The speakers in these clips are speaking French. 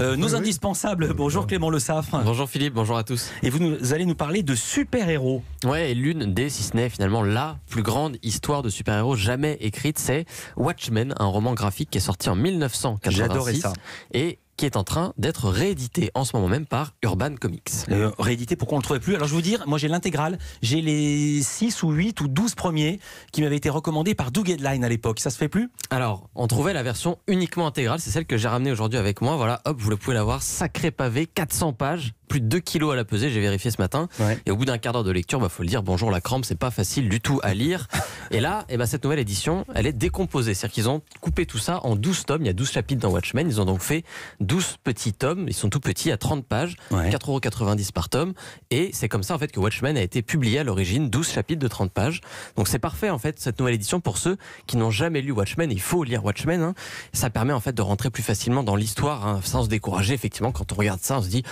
Euh, nos indispensables, bonjour Clément Le Saffre. Bonjour Philippe, bonjour à tous. Et vous nous, allez nous parler de super-héros. Ouais, et l'une des, si ce n'est finalement la plus grande histoire de super-héros jamais écrite, c'est Watchmen, un roman graphique qui est sorti en 1986. J'adorais ça. Et qui est en train d'être réédité en ce moment même par Urban Comics. Euh, réédité, pourquoi on ne le trouvait plus? Alors je vais vous dire, moi j'ai l'intégrale, j'ai les 6 ou 8 ou 12 premiers qui m'avaient été recommandés par Doug Headline à l'époque. Ça se fait plus? Alors, on trouvait la version uniquement intégrale, c'est celle que j'ai ramenée aujourd'hui avec moi. Voilà, hop, vous le pouvez la voir, sacré pavé, 400 pages, plus de 2 kilos à la peser, j'ai vérifié ce matin. Ouais. Et au bout d'un quart d'heure de lecture, il bah, faut le dire, bonjour la crampe, c'est pas facile du tout à lire. Et là, eh ben, cette nouvelle édition, elle est décomposée. C'est-à-dire qu'ils ont coupé tout ça en 12 tomes. Il y a 12 chapitres dans Watchmen. Ils ont donc fait 12 petits tomes. Ils sont tout petits, à 30 pages, Ouais. 4,90€ par tome. Et c'est comme ça en fait que Watchmen a été publié à l'origine, 12 chapitres de 30 pages. Donc c'est parfait en fait cette nouvelle édition pour ceux qui n'ont jamais lu Watchmen. Il faut lire Watchmen. hein. Ça permet en fait de rentrer plus facilement dans l'histoire, hein, sans se décourager. Effectivement, quand on regarde ça, on se dit,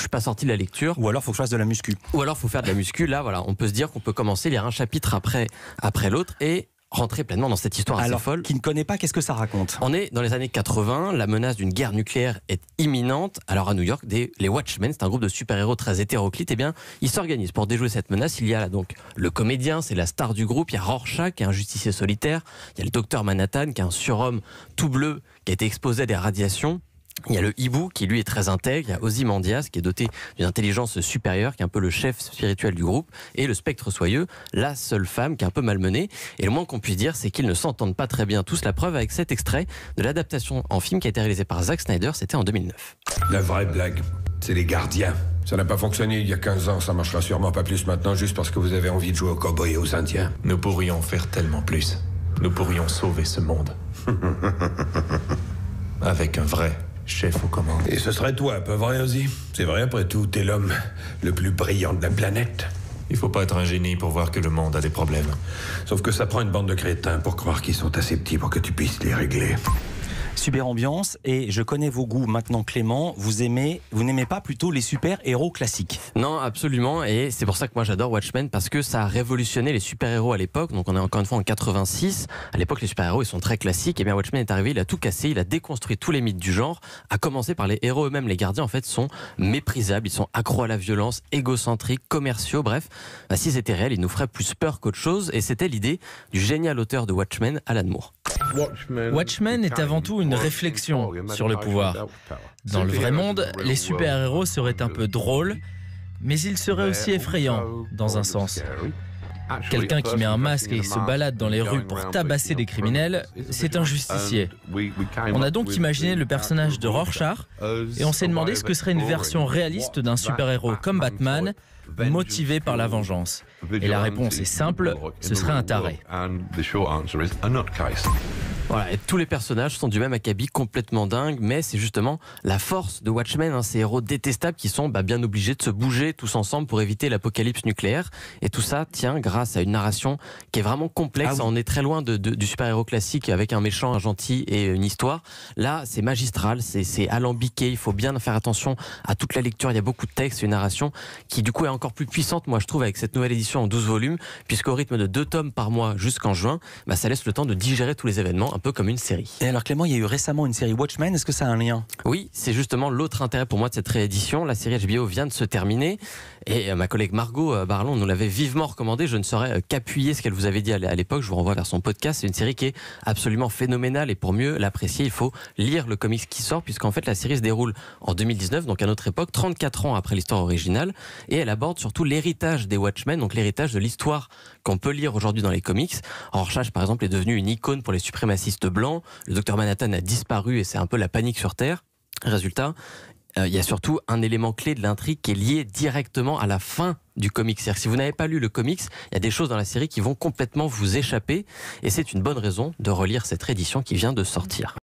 je suis pas sorti de la lecture. Ou alors faut que je fasse de la muscu. Ou alors faut faire de la muscu. Là, voilà, on peut se dire qu'on peut commencer lire un chapitre après après l'autre et rentrer pleinement dans cette histoire assez alors, folle. qui ne connaît pas, qu'est-ce que ça raconte? On est dans les années 80, la menace d'une guerre nucléaire est imminente. Alors à New York, des, les Watchmen, c'est un groupe de super-héros très hétéroclite, eh bien, ils s'organisent pour déjouer cette menace. Il y a là donc le comédien, c'est la star du groupe, il y a Rorschach, qui est un justicier solitaire, il y a le docteur Manhattan, qui est un surhomme tout bleu, qui a été exposé à des radiations. Il y a le hibou qui lui est très intègre, il y a Ozymandias qui est doté d'une intelligence supérieure, qui est un peu le chef spirituel du groupe, et le spectre soyeux, la seule femme qui est un peu malmenée. Et le moins qu'on puisse dire, c'est qu'ils ne s'entendent pas très bien tous. La preuve avec cet extrait de l'adaptation en film qui a été réalisée par Zack Snyder, c'était en 2009. La vraie blague, c'est les gardiens. Ça n'a pas fonctionné il y a 15 ans, ça marchera sûrement pas plus maintenant juste parce que vous avez envie de jouer aux cowboys et aux indiens. Nous pourrions faire tellement plus. Nous pourrions sauver ce monde. Avec un vrai chef aux commandes. Et ce serait toi, pas vrai, Ozzy? C'est vrai, après tout, t'es l'homme le plus brillant de la planète. Il faut pas être un génie pour voir que le monde a des problèmes. Sauf que ça prend une bande de crétins pour croire qu'ils sont assez petits pour que tu puisses les régler. Super ambiance, et je connais vos goûts maintenant Clément, vous aimez, vous n'aimez pas plutôt les super-héros classiques Non, absolument. Et c'est pour ça que moi j'adore Watchmen parce que ça a révolutionné les super-héros à l'époque. Donc on est encore une fois en 86. À l'époque, les super-héros ils sont très classiques. Et bien Watchmen est arrivé, il a tout cassé, il a déconstruit tous les mythes du genre. À commencer par les héros eux-mêmes. Les gardiens en fait sont méprisables, ils sont accros à la violence, égocentriques, commerciaux. Bref, bah, si c'était réel, ils nous feraient plus peur qu'autre chose. Et c'était l'idée du génial auteur de Watchmen, Alan Moore. Watchmen est avant tout une réflexion sur le pouvoir. Dans le vrai monde, les super-héros seraient un peu drôles, mais ils seraient aussi effrayants, dans un sens. Quelqu'un qui met un masque et se balade dans les rues pour tabasser des criminels, c'est un justicier. On a donc imaginé le personnage de Rorschach et on s'est demandé ce que serait une version réaliste d'un super-héros comme Batman, motivé par la vengeance. Et la réponse est simple, ce serait un taré. Voilà, et tous les personnages sont du même acabit, complètement dingue, mais c'est justement la force de Watchmen, hein, ces héros détestables qui sont bah, bien obligés de se bouger tous ensemble pour éviter l'apocalypse nucléaire. Et tout ça tient grâce à une narration qui est vraiment complexe. Ah oui. On est très loin de, de- du super-héros classique avec un méchant, un gentil et une histoire. Là, c'est magistral, c'est alambiqué, il faut bien faire attention à toute la lecture. Il y a beaucoup de textes, une narration qui du coup est encore plus puissante, moi je trouve, avec cette nouvelle édition en 12 volumes, puisqu'au rythme de deux tomes par mois jusqu'en juin, bah, ça laisse le temps de digérer tous les événements, peu comme une série. Et alors Clément, il y a eu récemment une série Watchmen, est-ce que ça a un lien? Oui, c'est justement l'autre intérêt pour moi de cette réédition. La série HBO vient de se terminer et euh, ma collègue Margot euh, Barlon nous l'avait vivement recommandé. Je ne saurais euh, qu'appuyer ce qu'elle vous avait dit à l'époque. Je vous renvoie vers son podcast. C'est une série qui est absolument phénoménale et pour mieux l'apprécier, il faut lire le comics qui sort puisqu'en fait la série se déroule en 2019, donc à notre époque, 34 ans après l'histoire originale et elle aborde surtout l'héritage des Watchmen, donc l'héritage de l'histoire qu'on peut lire aujourd'hui dans les comics. Rorschach, par exemple, est devenu une icône pour les suprémacistes blancs. Le docteur Manhattan a disparu et c'est un peu la panique sur Terre. Résultat, euh, il y a surtout un élément clé de l'intrigue qui est lié directement à la fin du comics. Si vous n'avez pas lu le comics, il y a des choses dans la série qui vont complètement vous échapper et c'est une bonne raison de relire cette édition qui vient de sortir.